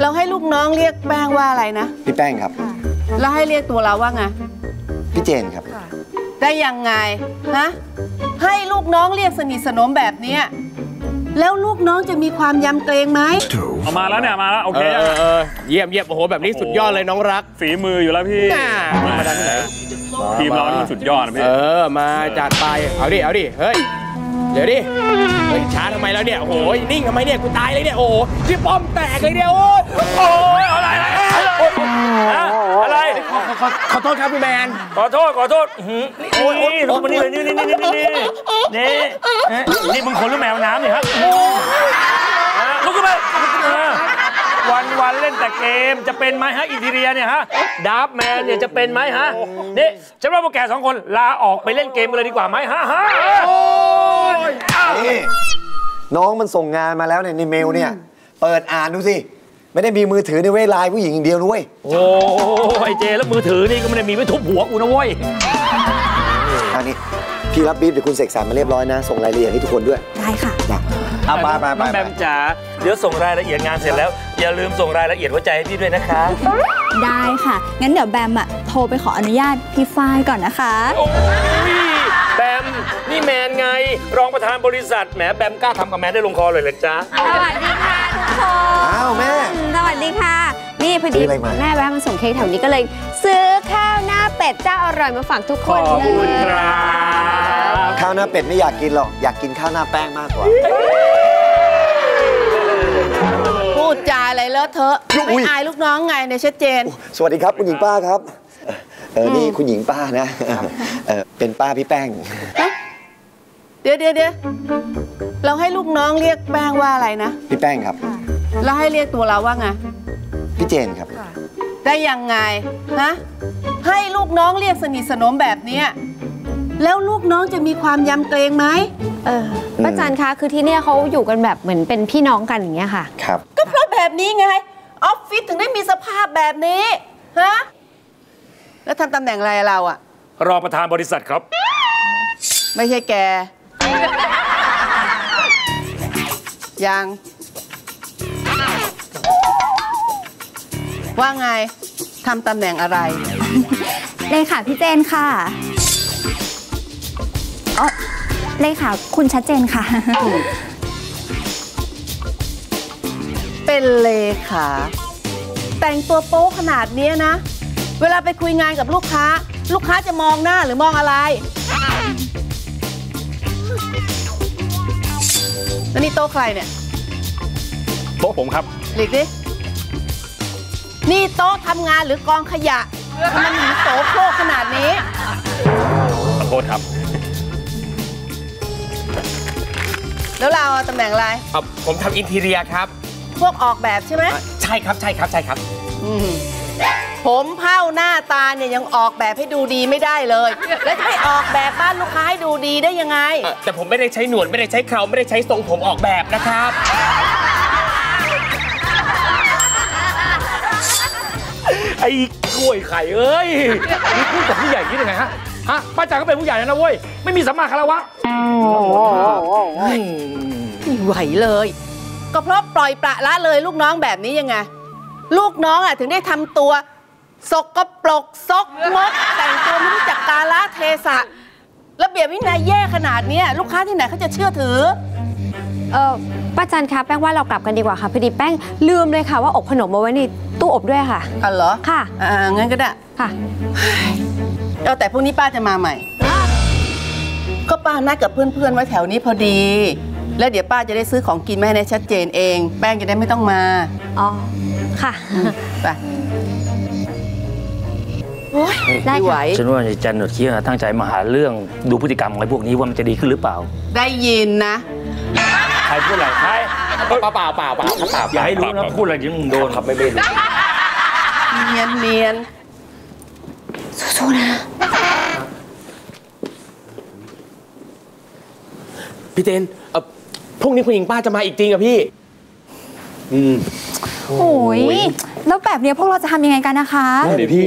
เราให้ลูกน้องเรียกแป้งว่าอะไรนะ พี่แป้งครับ แล้วให้เรียกตัวเราว่าไง พี่เจนครับ ได้ยังไงฮะให้ลูกน้องเรียกสนิทสนมแบบเนี้ยแล้วลูกน้องจะมีความยำเกรงไหมเอามาแล้วเนี่ยมาแล้วโอเอเคอเออเออเยี่ยมเยี่ยมโอ้โหแบบนี้สุดยอดเลยน้องรัก ฝีมืออยู่แล้วพี่น่าธรรมดาที่ไหนทีมเรานี่มันสุดยอดนะพี่เออมาจัดไปเอาดิเอาดิเฮ้ย เดี๋ยวดิเฮ้ยช้าทำไมแล้วเนี่ยโอ้โหนิ่งทำไมเนี่ยกูตายเลยเนี่ยโอ้โหที่ป้อมแตกเลยเนี่ยโอ้ยโอ้ยอะไรอะไรฮะอะไรขอขอขอโทษครับพี่แมนขอโทษขอโทษอื้อหือนี่ลงมานี่เลยนี่นี่นี่นี่นี่นี่นี่มึงคนหรือแมวน้ำเนี่ยฮะฮะลุกขึ้นมาวันวันๆเล่นแต่เกมจะเป็นไหมฮะ interior เนี่ยฮะ draftman เนี่ยจะเป็นไหมฮะนี่ฉันว่าพวกแกสองคนลาออกไปเล่นเกมกันเลยดีกว่าไหมฮะฮะ นี่น้องมันส่งงานมาแล้วเนี่ยในเมลเนี่ย เปิดอ่านดูสิ ไม่ได้มีมือถือในเวลาผู้หญิงอย่างเดียวด้วย โอ้ยเจแล้วมือถือนี่ก็ไม่ได้มีไว้ทุบหัวกูนะเว้ยอันนี้พี่รับบีบเดี๋ยวคุณเสกสรรมาเรียบร้อยนะ ส่งรายละเอียดให้ทุกคนด้วย ได้ค่ะนะเอาไปไปไปน้องแบมจ๋าเดี๋ยวส่งรายละเอียดงานเสร็จแล้ว อย่าลืมส่งรายละเอียดหัวใจให้พี่ด้วยนะคะ ได้ค่ะ งั้นเดี๋ยวแบมอะโทรไปขออนุญาตพี่ฝ้ายก่อนนะคะโอ้ย แบมนี่แมนไง รองประธานบริษัทแหมแบมกล้าทำกับแมนได้ลงคอเลยเหรอจ๊ะสวัสดีค่ะทุกคนอ้าวแม่ สวัสดีค่ะ นี่พอซื้ดีออะไรมาแม่แวะมาส่งเค้กแถวนี้ก็เลย ซื้อข้าวหน้าเป็ดเจ้าอร่อยมาฝากทุกคนเลยข้าวหน้าเป็ดไม่อยากกินหรอกอยากกินข้าวหน้าแป้งมากกว่าพูดจาอะไรเลอะเทอะอุ๊ไม่ยอายลูกน้องไงเนี่ยชัดเจน สวัสดีครับคุณหญิงป้าครับ เออนี่คุณหญิงป้านะเออเป็นป้าพี่แป้งเดี๋ยวเดี๋ยวเดี๋ยวเราให้ลูกน้องเรียกแป้งว่าอะไรนะพี่แป้งครับ แล้วให้เรียกตัวเราว่าไงพี่เจนครับ ได้ยังไงฮะให้ลูกน้องเรียกสนิทสนมแบบเนี้ยแล้วลูกน้องจะมีความยำเกรงไหมเออป้าจันคะคือที่เนี่ยเขาอยู่กันแบบเหมือนเป็นพี่น้องกันอย่างเงี้ยค่ะ ครับ ก็เพราะแบบนี้ไงออฟฟิศถึงได้มีสภาพแบบนี้ฮะ แล้วทำตำแหน่งอะไรเราอะรองประธานบริษัทครับ ไม่ใช่แก ยัง ว่าไงทำตำแหน่งอะไรเลขาพี่เจนค่ะอ๋อเลขาคุณชัดเจนค่ะ เป็นเลขา แต่งตัวโป๊ขนาดเนี้ยนะ เวลาไปคุยงานกับลูกค้า ลูกค้าจะมองหน้าหรือมองอะไรแล้วนี่โต๊ะใครเนี่ยโต๊ะผมครับหลีกดินี่โต๊ะทำงานหรือกองขยะทำไมมันถึงโสโครกขนาดนี้ขอโทษครับ แล้วเราเอาตำแหน่งอะไรเอ่อผมทำอินทีเรียครับ พวกออกแบบใช่ไหม ใช่ครับใช่ครับใช่ครับ อืม ผมเผ้าหน้าตาเนี่ยยังออกแบบให้ดูดีไม่ได้เลย แล้วจะไปออกแบบบ้านลูกค้าให้ดูดีได้ยังไงเอ่อแต่ผมไม่ได้ใช้หนวดไม่ได้ใช้เคราไม่ได้ใช้ทรงผมออกแบบนะครับ ไอ้กล้วยไข่เอ้ยนี่พูดกับผู้ใหญ่อยังนี้ได้ไงฮะฮะป้าจ๋าก็เป็นผู้ใหญ่แล้วนะเว้ยไม่มีสัมมาคารวะไม่ไหวเลย ก็เพราะปล่อยปละละเลยลูกน้องแบบนี้ยังไง ลูกน้องอะถึงได้ทำตัวสกปรกซกงกแต่งตัวไม่รู้จักกาลเทศะระเบียบวินัยแย่ขนาดเนี้ยลูกค้าที่ไหนเขาจะเชื่อถือ เออป้าจันคะแป้งว่าเรากลับกันดีกว่าค่ะพอดีแป้งลืมเลยค่ะว่าอบขนมมาไว้ในตู้อบด้วยค่ะอ๋อเหรอค่ะอ่างั้นก็ได้ค่ะเอาแต่พรุ่งนี้ป้าจะมาใหม่ ก็ป้านัดกับเพื่อนๆไว้แถวนี้พอดี แล้วเดี๋ยวป้าจะได้ซื้อของกินมาให้ในชัดเจนเอง แป้งจะได้ไม่ต้องมาอ๋อ ค่ะไปโอ้ยได้ไม่ไหวค่ะฉันว่าจันหนวดเขี้ยวตั้งใจมาหาเรื่องดูพฤติกรรมของไอ้พวกนี้ว่ามันจะดีขึ้นหรือเปล่า ได้ยินนะ ใครพูดอะไรใครเปล่าเปล่าเปล่าเปล่าครับเปล่าอย่าให้รู้นะพูดอะไรยังโดนครับไม่เป็นเนียนเนียนพี่เจนเอ่อพรุ่งนี้คุณหญิงป้าจะมาอีกจริงอะพี่ โอ้ยแล้วแบบเนี้ยพวกเราจะทำยังไงกันนะคะเดี๋ยวพี่